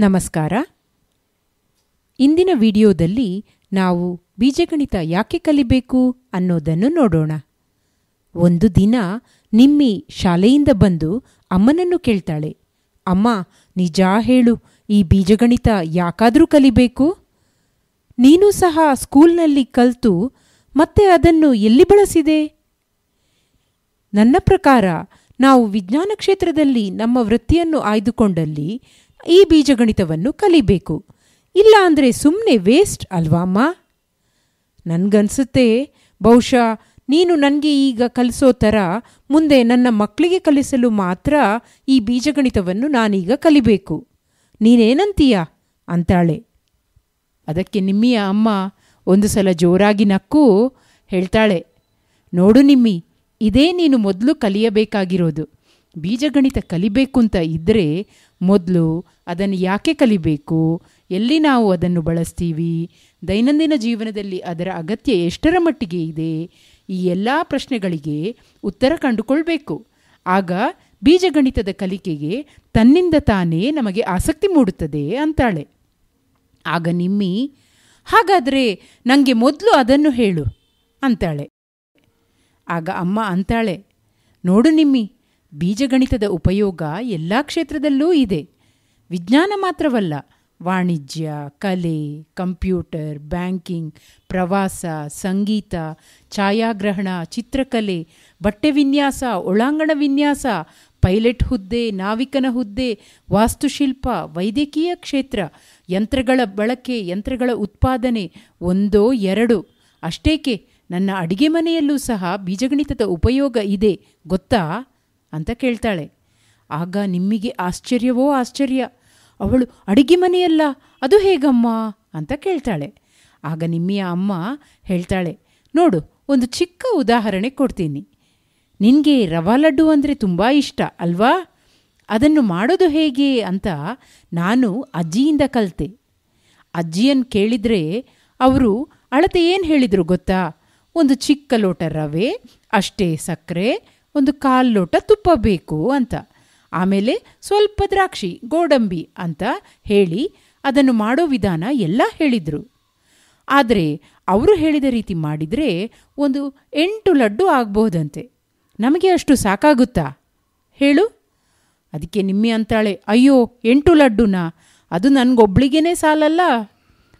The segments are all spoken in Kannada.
ನಮಸ್ಕಾರ. ಇಂದಿನ ವಿಡಿಯೋದಲ್ಲಿ ನಾವು ಬೀಜಗಣಿತ ಯಾಕೆ ಕಲಿಬೇಕು ಅನ್ನೋದನ್ನು ನೋಡೋಣ. ಒಂದು ದಿನ ನಿಮ್ಮಿ ಶಾಲೆಯಿಂದ ಬಂದು ಅಮ್ಮನನ್ನು ಕೇಳ್ತಾಳೆ, ಅಮ್ಮ, ನಿಜ ಹೇಳು, ಈ ಬೀಜಗಣಿತ ಯಾಕಾದರೂ ಕಲಿಬೇಕು? ನೀನು ಸಹ ಸ್ಕೂಲ್ನಲ್ಲಿ ಕಲಿತು ಮತ್ತೆ ಅದನ್ನು ಎಲ್ಲಿ ಬಳಸಿದೆ? ನನ್ನ ಪ್ರಕಾರ, ನಾವು ವಿಜ್ಞಾನ ಕ್ಷೇತ್ರದಲ್ಲಿ ನಮ್ಮ ವೃತ್ತಿಯನ್ನು ಆಯ್ದುಕೊಂಡಲ್ಲಿ ಈ ಬೀಜಗಣಿತವನ್ನು ಕಲಿಬೇಕು. ಇಲ್ಲ ಅಂದರೆ ಸುಮ್ಮನೆ ವೇಸ್ಟ್ ಅಲ್ವಾ ಅಮ್ಮ? ನನಗನ್ಸುತ್ತೆ. ಬಹುಶಃ ನೀನು ನನಗೆ ಈಗ ಕಲಿಸೋ ಥರ ಮುಂದೆ ನನ್ನ ಮಕ್ಕಳಿಗೆ ಕಲಿಸಲು ಮಾತ್ರ ಈ ಬೀಜಗಣಿತವನ್ನು ನಾನೀಗ ಕಲಿಬೇಕು. ನೀನೇನಂತೀಯ? ಅಂತಾಳೆ. ಅದಕ್ಕೆ ನಿಮ್ಮಿಯ ಅಮ್ಮ ಒಂದು ಸಲ ಜೋರಾಗಿ ನಕ್ಕು, ಹೇಳ್ತಾಳೆ, ನೋಡು ನಿಮ್ಮಿ, ಇದೇ ನೀನು ಮೊದಲು ಕಲಿಯಬೇಕಾಗಿರೋದು. ಬೀಜಗಣಿತ ಕಲಿಬೇಕು ಅಂತ ಇದ್ದರೆ ಮೊದಲು ಅದನ್ನು ಯಾಕೆ ಕಲಿಬೇಕು? ಎಲ್ಲಿ ನಾವು ಅದನ್ನು ಬಳಸ್ತೀವಿ? ದೈನಂದಿನ ಜೀವನದಲ್ಲಿ ಅದರ ಅಗತ್ಯ ಎಷ್ಟರ ಮಟ್ಟಿಗೆ ಇದೆ? ಈ ಎಲ್ಲ ಪ್ರಶ್ನೆಗಳಿಗೆ ಉತ್ತರ ಕಂಡುಕೊಳ್ಬೇಕು. ಆಗ ಬೀಜಗಣಿತದ ಕಲಿಕೆಗೆ ತನ್ನಿಂದ ತಾನೇ ನಮಗೆ ಆಸಕ್ತಿ ಮೂಡುತ್ತದೆ ಅಂತಾಳೆ. ಆಗ ನಿಮ್ಮಿ, ಹಾಗಾದರೆ ನನಗೆ ಮೊದಲು ಅದನ್ನು ಹೇಳು ಅಂತಾಳೆ. ಆಗ ಅಮ್ಮ ಅಂತಾಳೆ, ನೋಡು ನಿಮ್ಮಿ ಬೀಜಗಣಿತದ ಉಪಯೋಗ ಎಲ್ಲ ಕ್ಷೇತ್ರದಲ್ಲೂ ಇದೆ. ವಿಜ್ಞಾನ ಮಾತ್ರವಲ್ಲ, ವಾಣಿಜ್ಯ, ಕಲೆ, ಕಂಪ್ಯೂಟರ್, ಬ್ಯಾಂಕಿಂಗ್, ಪ್ರವಾಸ, ಸಂಗೀತ, ಛಾಯಾಗ್ರಹಣ, ಚಿತ್ರಕಲೆ, ಬಟ್ಟೆ ವಿನ್ಯಾಸ, ಒಳಾಂಗಣ ವಿನ್ಯಾಸ, ಪೈಲಟ್ ಹುದ್ದೆ, ನಾವಿಕನ ಹುದ್ದೆ, ವಾಸ್ತುಶಿಲ್ಪ, ವೈದ್ಯಕೀಯ ಕ್ಷೇತ್ರ, ಯಂತ್ರಗಳ ಬಳಕೆ, ಯಂತ್ರಗಳ ಉತ್ಪಾದನೆ, ಒಂದೋ ಎರಡು. ಅಷ್ಟೇಕೆ, ನನ್ನ ಅಡಿಗೆ ಮನೆಯಲ್ಲೂ ಸಹ ಬೀಜಗಣಿತದ ಉಪಯೋಗ ಇದೆ, ಗೊತ್ತಾ? ಅಂತ ಕೇಳ್ತಾಳೆ. ಆಗ ನಿಮಗೆ ಆಶ್ಚರ್ಯವೋ ಆಶ್ಚರ್ಯ. ಅವಳು ಅಡಿಗೆ ಮನೆಯಲ್ಲ, ಅದು ಹೇಗಮ್ಮ? ಅಂತ ಕೇಳ್ತಾಳೆ. ಆಗ ನಿಮ್ಮಿಯ ಅಮ್ಮ ಹೇಳ್ತಾಳೆ, ನೋಡು, ಒಂದು ಚಿಕ್ಕ ಉದಾಹರಣೆ ಕೊಡ್ತೀನಿ. ನಿನಗೆ ರವಾ ಲಡ್ಡು ಅಂದರೆ ತುಂಬ ಇಷ್ಟ, ಅಲ್ವಾ? ಅದನ್ನು ಮಾಡೋದು ಹೇಗೆ ಅಂತ ನಾನು ಅಜ್ಜಿಯಿಂದ ಕಲಿತೆ. ಅಜ್ಜಿಯನ್ನು ಕೇಳಿದರೆ ಅವರು ಅಳತೆ ಏನು ಹೇಳಿದರು ಗೊತ್ತಾ? ಒಂದು ಚಿಕ್ಕ ಲೋಟ ರವೆ, ಅಷ್ಟೇ ಸಕ್ಕರೆ ಒಂದು ಕಾಲು ಲೋಟ ತುಪ್ಪ ಬೇಕು ಅಂತ. ಆಮೇಲೆ ಸ್ವಲ್ಪ ದ್ರಾಕ್ಷಿ, ಗೋಡಂಬಿ ಅಂತ ಹೇಳಿ ಅದನ್ನು ಮಾಡೋ ವಿಧಾನ ಎಲ್ಲ ಹೇಳಿದರು. ಆದರೆ ಅವರು ಹೇಳಿದ ರೀತಿ ಮಾಡಿದರೆ ಒಂದು ಎಂಟು ಲಡ್ಡು ಆಗ್ಬೋದಂತೆ ನಮಗೆ ಅಷ್ಟು ಸಾಕಾಗುತ್ತಾ? ಹೇಳು. ಅದಕ್ಕೆ ನಿಮ್ಮಿ ಅಂತಾಳೆ, ಅಯ್ಯೋ, ಎಂಟು ಲಡ್ಡುನ? ಅದು ನನಗೊಬ್ಳಿಗೇನೆ ಸಾಲಲ್ಲ?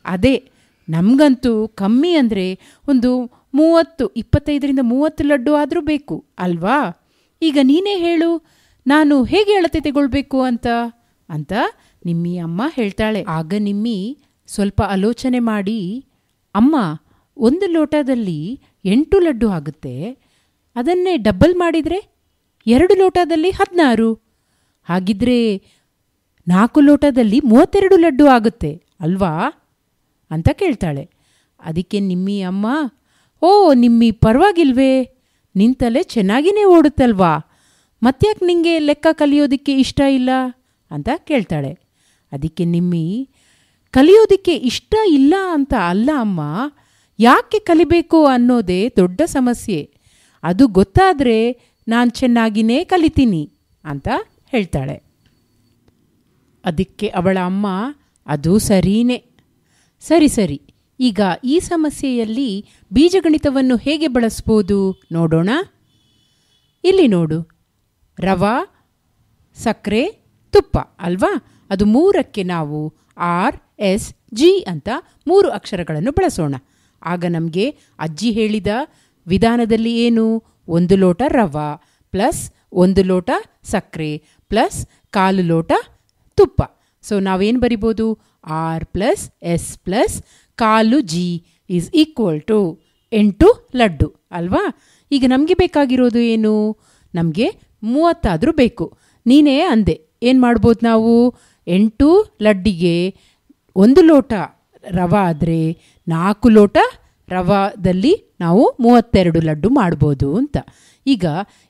ಅದೇ, ನಮಗಂತೂ ಕಮ್ಮಿ ಅಂದರೆ ಒಂದು ಮೂವತ್ತು, ಇಪ್ಪತ್ತೈದರಿಂದ ಮೂವತ್ತು ಲಡ್ಡು ಆದರೂ ಬೇಕು, ಅಲ್ವಾ? ಈಗ ನೀನೇ ಹೇಳು, ನಾನು ಹೇಗೆ ಅಳತೆ ತಗೊಳ್ಬೇಕು ಅಂತ? ಅಂತ ನಿಮ್ಮಿ ಅಮ್ಮ ಹೇಳ್ತಾಳೆ. ಆಗ ನಿಮ್ಮಿ ಸ್ವಲ್ಪ ಆಲೋಚನೆ ಮಾಡಿ, ಅಮ್ಮ, ಒಂದು ಲೋಟದಲ್ಲಿ ಎಂಟು ಲಡ್ಡು ಆಗುತ್ತೆ, ಅದನ್ನೇ ಡಬ್ಬಲ್ ಮಾಡಿದರೆ ಎರಡು ಲೋಟದಲ್ಲಿ ಹದಿನಾರು. ಹಾಗಿದ್ರೆ ನಾಲ್ಕು ಲೋಟದಲ್ಲಿ ಮೂವತ್ತೆರಡು ಲಡ್ಡು ಆಗುತ್ತೆ, ಅಲ್ವಾ? ಅಂತ ಕೇಳ್ತಾಳೆ. ಅದಕ್ಕೆ ನಿಮ್ಮಿ ಅಮ್ಮ ಓ, ನಿಮ್ಮಿ ಪರವಾಗಿಲ್ವೇ? ನಿಂತಲೇ ಚೆನ್ನಾಗಿನೇ ಓಡುತ್ತಲ್ವಾ? ಮತ್ತ್ಯಾಕೆ ನಿಮಗೆ ಲೆಕ್ಕ ಕಲಿಯೋದಕ್ಕೆ ಇಷ್ಟ ಇಲ್ಲ? ಅಂತ ಕೇಳ್ತಾಳೆ. ಅದಕ್ಕೆ ನಿಮ್ಮಿ, ಕಲಿಯೋದಕ್ಕೆ ಇಷ್ಟ ಇಲ್ಲ ಅಂತ ಅಲ್ಲ ಅಮ್ಮ. ಯಾಕೆ ಕಲಿಬೇಕು ಅನ್ನೋದೇ ದೊಡ್ಡ ಸಮಸ್ಯೆ. ಅದು ಗೊತ್ತಾದರೆ ನಾನು ಚೆನ್ನಾಗಿನೇ ಕಲಿತೀನಿ ಅಂತ ಹೇಳ್ತಾಳೆ. ಅದಕ್ಕೆ ಅವಳ ಅಮ್ಮ, ಅದು ಸರಿನೇ. ಸರಿ ಸರಿ. ಈಗ ಈ ಸಮಸ್ಯೆಯಲ್ಲಿ ಬೀಜಗಣಿತವನ್ನು ಹೇಗೆ ಬಳಸ್ಬೋದು ನೋಡೋಣ? ಇಲ್ಲಿ ನೋಡು. ರವ ಸಕ್ಕರೆ ತುಪ್ಪ, ಅಲ್ವಾ? ಅದು ಮೂರಕ್ಕೆ ನಾವು ಆರ್, ಎಸ್, ಜಿ ಅಂತ ಮೂರು ಅಕ್ಷರಗಳನ್ನು ಬಳಸೋಣ. ಆಗ ನಮಗೆ ಅಜ್ಜಿ ಹೇಳಿದ ವಿಧಾನದಲ್ಲಿ ಏನು? ಒಂದು ಲೋಟ ರವ ಪ್ಲಸ್ ಒಂದು ಲೋಟ ಸಕ್ಕರೆ ಪ್ಲಸ್ ಕಾಲು ಲೋಟ ತುಪ್ಪ. ಸೊ ನಾವೇನು ಬರಿಬೋದು? ಆರ್ ಪ್ಲಸ್ ಎಸ್ ಪ್ಲಸ್ ಕಾಲು ಜಿ ಈಸ್ ಈಕ್ವಲ್ ಟು ಎಂಟು ಲಡ್ಡು, ಅಲ್ವಾ? ಈಗ ನಮಗೆ ಬೇಕಾಗಿರೋದು ಏನು? ನಮಗೆ ಮೂವತ್ತಾದರೂ ಬೇಕು. ನೀನೇ ಅಂದೆ, ಏನು ಮಾಡ್ಬೋದು ನಾವು? ಎಂಟು ಲಡ್ಡಿಗೆ ಒಂದು ಲೋಟ ರವ ಆದರೆ ನಾಲ್ಕು ಲೋಟ ರವಾದಲ್ಲಿ ನಾವು ಮೂವತ್ತೆರಡು ಲಡ್ಡು ಮಾಡ್ಬೋದು ಅಂತ. ಈಗ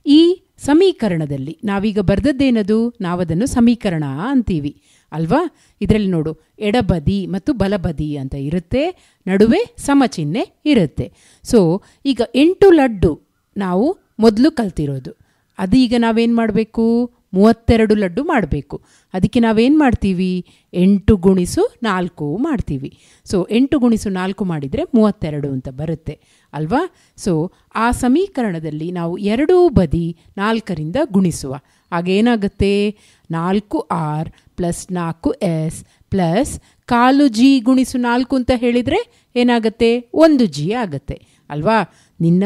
ಈ ಸಮೀಕರಣದಲ್ಲಿ. ನಾವೀಗ ಬರೆದದ್ದೇನದು? ನಾವದನ್ನು ಸಮೀಕರಣ ಅಂತೀವಿ. ಅಲ್ವಾ? ಇದರಲ್ಲಿ ನೋಡು, ಎಡಬದಿ ಮತ್ತು ಬಲಬದಿ ಅಂತ ಇರುತ್ತೆ, ನಡುವೆ ಸಮಚಿಹ್ನೆ ಇರುತ್ತೆ. ಸೊ ಈಗ ಎಂಟು ಲಡ್ಡು ನಾವು ಮೊದಲು ಕಲ್ತಿರೋದು. ಅದು ಈಗ ನಾವೇನು ಮಾಡಬೇಕು? ಮೂವತ್ತೆರಡು ಲಡ್ಡು ಮಾಡಬೇಕು. ಅದಕ್ಕೆ ನಾವೇನು ಮಾಡ್ತೀವಿ? ಎಂಟು ಗುಣಿಸು ನಾಲ್ಕು ಮಾಡ್ತೀವಿ. ಸೊ ಎಂಟು ಗುಣಿಸು ನಾಲ್ಕು ಮಾಡಿದರೆ ಮೂವತ್ತೆರಡು ಅಂತ ಬರುತ್ತೆ. ಅಲ್ವಾ? ಸೊ ಆ ಸಮೀಕರಣದಲ್ಲಿ ನಾವು ಎರಡೂ ಬದಿ ನಾಲ್ಕರಿಂದ ಗುಣಿಸುವ. ಹಾಗೇನಾಗುತ್ತೆ? ನಾಲ್ಕು ಆರ್ ಪ್ಲಸ್ ನಾಲ್ಕು ಎಸ್ ಪ್ಲಸ್ ಕಾಲು ಜಿ ಗುಣಿಸು ನಾಲ್ಕು ಅಂತ ಹೇಳಿದರೆ ಏನಾಗುತ್ತೆ? ಒಂದು ಜಿ ಆಗುತ್ತೆ. ಅಲ್ವಾ? ನಿನ್ನ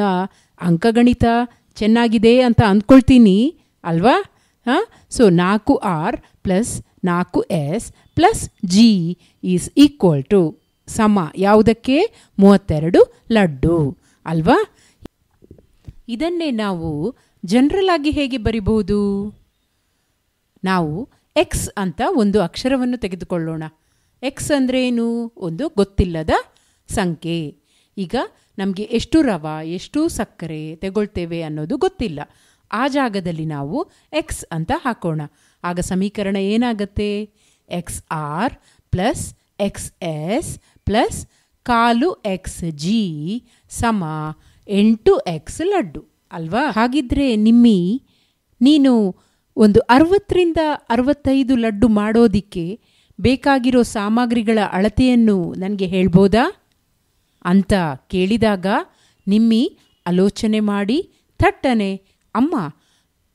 ಅಂಕಗಣಿತ ಚೆನ್ನಾಗಿದೆ ಅಂತ ಅಂದ್ಕೊಳ್ತೀನಿ. ಅಲ್ವಾ? ಸೊ ನಾಲ್ಕು ಆರ್ ಪ್ಲಸ್ ನಾಲ್ಕು S plus G is equal to ಸಮ ಯಾವುದಕ್ಕೆ ಮೂವತ್ತೆರಡು ಲಡ್ಡು ಅಲ್ವಾ ಇದನ್ನೇ ನಾವು ಜನರಲ್ ಆಗಿ ಹೇಗೆ ಬರಿಬಹುದು? ನಾವು ಎಕ್ಸ್ ಅಂತ ಒಂದು ಅಕ್ಷರವನ್ನು ತೆಗೆದುಕೊಳ್ಳೋಣ. ಎಕ್ಸ್ ಅಂದರೆ ಏನು? ಒಂದು ಗೊತ್ತಿಲ್ಲದ ಸಂಖ್ಯೆ. ಈಗ ನಮಗೆ ಎಷ್ಟು ರವ, ಎಷ್ಟು ಸಕ್ಕರೆ ತಗೊಳ್ತೇವೆ ಅನ್ನೋದು ಗೊತ್ತಿಲ್ಲ. ಆ ಜಾಗದಲ್ಲಿ ನಾವು ಎಕ್ಸ್ ಅಂತ ಹಾಕೋಣ. ಆಗ ಸಮೀಕರಣ ಏನಾಗುತ್ತೆ? X R plus X S plus ಕಾಲು ಎಕ್ಸ್ ಜಿ ಸಮ ಎಂಟು ಎಕ್ಸ್ ಲಡ್ಡು. ಅಲ್ವಾ? ಹಾಗಿದ್ರೆ ನಿಮ್ಮಿ, ನೀನು ಒಂದು ಅರವತ್ತರಿಂದ ಅರವತ್ತೈದು ಲಡ್ಡು ಮಾಡೋದಿಕ್ಕೆ ಬೇಕಾಗಿರೋ ಸಾಮಗ್ರಿಗಳ ಅಳತೆಯನ್ನು ನನಗೆ ಹೇಳ್ಬೋದಾ? ಅಂತ ಕೇಳಿದಾಗ ನಿಮ್ಮಿ ಆಲೋಚನೆ ಮಾಡಿ, ಥಟ್ಟನೆ ಅಮ್ಮ,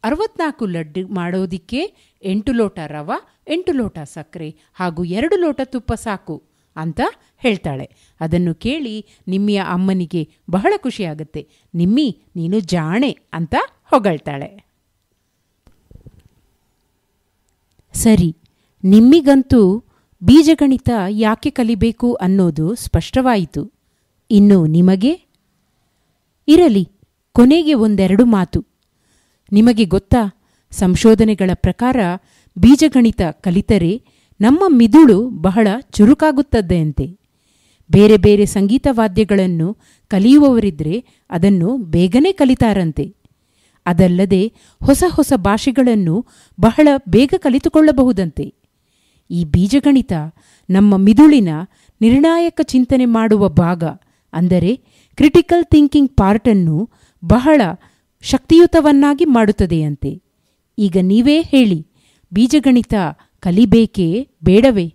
ಅರವತ್ನಾಲ್ಕು ಲಡ್ಡು ಮಾಡೋದಿಕ್ಕೆ ಎಂಟು ಲೋಟ ರವ, ಎಂಟು ಲೋಟ ಸಕ್ಕರೆ ಹಾಗೂ ಎರಡು ಲೋಟ ತುಪ್ಪ ಸಾಕು ಅಂತ ಹೇಳ್ತಾಳೆ. ಅದನ್ನು ಕೇಳಿ ನಿಮ್ಮಿಯ ಅಮ್ಮನಿಗೆ ಬಹಳ ಖುಷಿಯಾಗುತ್ತೆ. ನಿಮ್ಮಿ, ನೀನು ಜಾಣೆ ಅಂತ ಹೊಗಳ್ತಾಳೆ. ಸರಿ, ನಿಮ್ಮಿಗಂತೂ ಬೀಜಗಣಿತ ಯಾಕೆ ಕಲಿಬೇಕು ಅನ್ನೋದು ಸ್ಪಷ್ಟವಾಯಿತು. ಇನ್ನು ನಿಮಗೆ? ಇರಲಿ, ಕೊನೆಗೆ ಒಂದೆರಡು ಮಾತು. ನಿಮಗೆ ಗೊತ್ತಾ? ಸಂಶೋಧನೆಗಳ ಪ್ರಕಾರ ಬೀಜಗಣಿತ ಕಲಿತರೆ ನಮ್ಮ ಮಿದುಳು ಬಹಳ ಚುರುಕಾಗುತ್ತದೆಯಂತೆ ಬೇರೆ ಬೇರೆ ಸಂಗೀತ ವಾದ್ಯಗಳನ್ನು ಕಲಿಯುವವರಿದ್ರೆ ಅದನ್ನು ಬೇಗನೆ ಕಲಿತಾರಂತೆ. ಅದಲ್ಲದೆ ಹೊಸ ಹೊಸ ಭಾಷೆಗಳನ್ನು ಬಹಳ ಬೇಗ ಕಲಿತುಕೊಳ್ಳಬಹುದಂತೆ. ಈ ಬೀಜಗಣಿತ ನಮ್ಮ ಮಿದುಳಿನ ನಿರ್ಣಾಯಕ ಚಿಂತನೆ ಮಾಡುವ ಭಾಗ, ಅಂದರೆ ಕ್ರಿಟಿಕಲ್ ಥಿಂಕಿಂಗ್ ಪಾರ್ಟನ್ನು ಬಹಳ ಶಕ್ತಿಯುತವನ್ನಾಗಿ ಮಾಡುತ್ತದೆಯಂತೆ. ಈಗ ನೀವೇ ಹೇಳಿ ಬೀಜಗಣಿತ ಕಲಿಬೇಕೇ ಬೇಡವೇ?